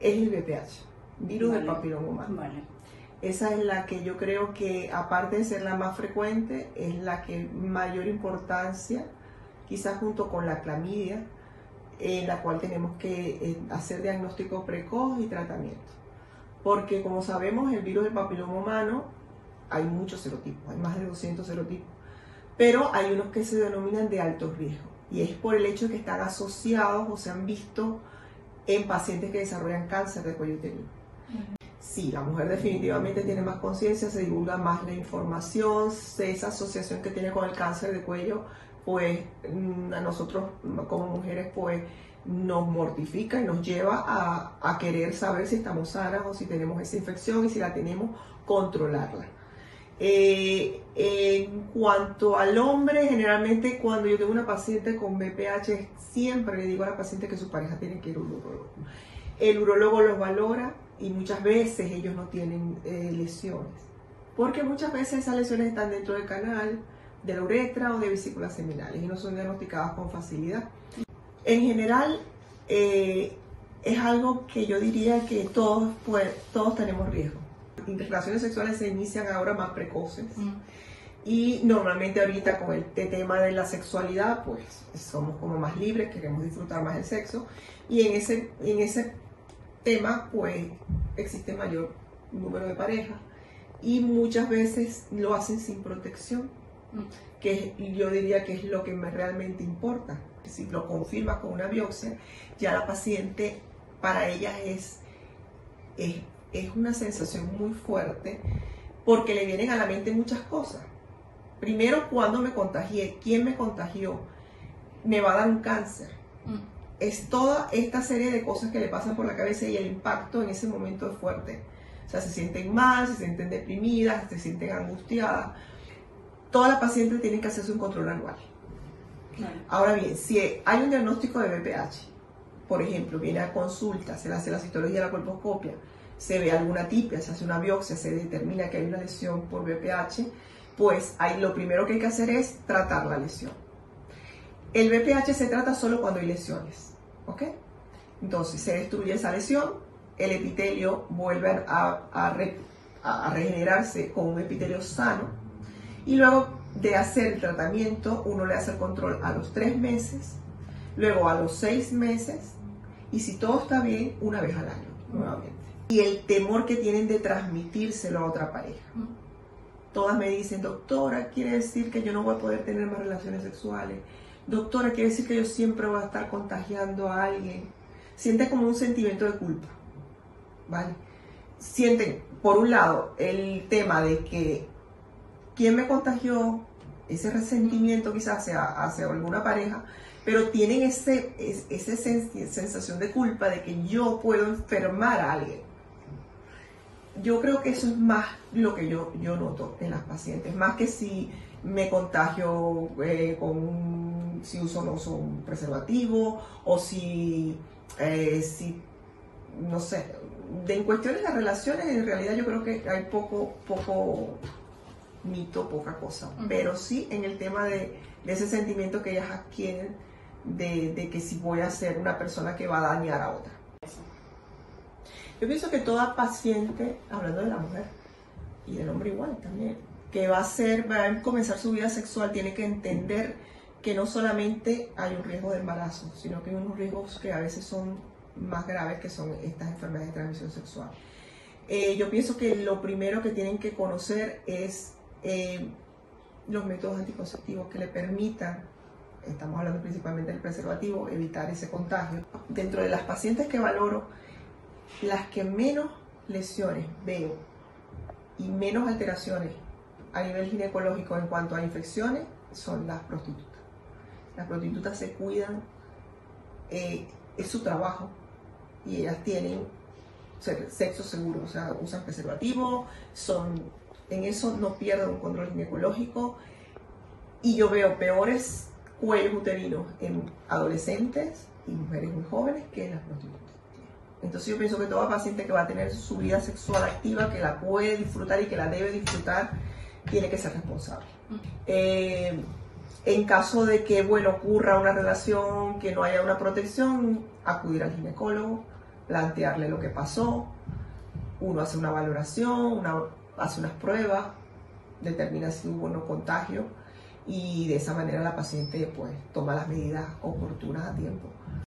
virus del papiloma humano. Vale. Esa es la que yo creo que, aparte de ser la más frecuente, es la que mayor importancia, quizás junto con la clamidia, en la cual tenemos que eh, hacer diagnóstico precoz y tratamiento. Porque como sabemos, el virus del papiloma humano, hay muchos serotipos, hay más de 200 serotipos, pero hay unos que se denominan de alto riesgo. Y es por el hecho de que están asociados o se han visto en pacientes que desarrollan cáncer de cuello uterino. Sí, la mujer definitivamente tiene más conciencia, se divulga más la información, esa asociación que tiene con el cáncer de cuello, pues mm, a nosotros como mujeres pues nos mortifica y nos lleva a, a querer saber si estamos sanas o si tenemos esa infección y si la tenemos, controlarla. Eh, en cuanto al hombre, generalmente cuando yo tengo una paciente con BPH, siempre le digo a la paciente que su pareja tiene que ir al urólogo. El urólogo los valora y muchas veces ellos no tienen eh, lesiones. Porque muchas veces esas lesiones están dentro del canal, de la uretra o de vesículas seminales y no son diagnosticadas con facilidad. En general, eh, es algo que yo diría que todos, pues, todos tenemos riesgo. Relaciones sexuales se inician ahora más precoces. Y normalmente ahorita con el te- tema de la sexualidad, pues somos como más libres, queremos disfrutar más el sexo. Y en ese, en ese tema, pues existe mayor número de parejas. Y muchas veces lo hacen sin protección, que es- yo diría que es lo que me realmente importa. Si lo confirmas con una biopsia, ya la paciente, para ella es, es, es una sensación muy fuerte porque le vienen a la mente muchas cosas. Primero, cuando me contagié, quién me contagió, me va a dar un cáncer. Es toda esta serie de cosas que le pasan por la cabeza y el impacto en ese momento es fuerte. O sea, se sienten mal, se sienten deprimidas, se sienten angustiadas. Toda la paciente tiene que hacerse un control anual. Ahora bien, si hay un diagnóstico de BPH, por ejemplo, viene a consulta, se le hace la citología, la colposcopia, se ve alguna tipia, se hace una biopsia, se determina que hay una lesión por BPH, pues ahí lo primero que hay que hacer es tratar la lesión. El BPH se trata solo cuando hay lesiones, ¿ok? Entonces se destruye esa lesión, el epitelio vuelve a, a re- a- a regenerarse con un epitelio sano y luego de hacer el tratamiento uno le hace el control a los tres meses, luego a los seis meses y si todo está bien, una vez al año nuevamente. Y el temor que tienen de transmitírselo a otra pareja. Todas me dicen, doctora, quiere decir que yo no voy a poder tener más relaciones sexuales. Doctora, quiere decir que yo siempre voy a estar contagiando a alguien. Siente como un sentimiento de culpa. ¿Vale? Sienten, por un lado, el tema de que quién me contagió, ese resentimiento quizás hacia, hacia alguna pareja, pero tienen ese, es- ese sen- sensación de culpa de que yo puedo enfermar a alguien. Yo creo que eso es más lo que yo, yo noto en las pacientes, más que si me contagio eh, con un- si uso o no uso un preservativo o si, eh, si no sé, de, en cuestiones de relaciones en realidad yo creo que hay poco, poco mito, poca cosa, pero sí en el tema de, de ese sentimiento que ellas adquieren de, de que si voy a ser una persona que va a dañar a otra. Yo pienso que toda paciente, hablando de la mujer y del hombre igual también, que va a ser, va a comenzar su vida sexual, tiene que entender que no solamente hay un riesgo de embarazo, sino que hay unos riesgos que a veces son más graves, que son estas enfermedades de transmisión sexual. Eh, yo pienso que lo primero que tienen que conocer es eh, los métodos anticonceptivos que le permitan, estamos hablando principalmente del preservativo, evitar ese contagio. Dentro de las pacientes que valoro, las que menos lesiones veo y menos alteraciones a nivel ginecológico en cuanto a infecciones son las prostitutas. Las prostitutas se cuidan, eh, es su trabajo y ellas tienen se- sexo seguro, o sea, usan preservativo, son, en eso no pierden un control ginecológico y yo veo peores cuellos uterinos en adolescentes y mujeres muy jóvenes que en las prostitutas. Entonces yo pienso que toda paciente que va a tener su vida sexual activa, que la puede disfrutar y que la debe disfrutar, tiene que ser responsable. Eh, en caso de que, bueno, ocurra una relación, que no haya una protección, acudir al ginecólogo, plantearle lo que pasó, uno hace una valoración, una, hace unas pruebas, determina si hubo o no contagio y de esa manera la paciente pues toma las medidas oportunas a tiempo.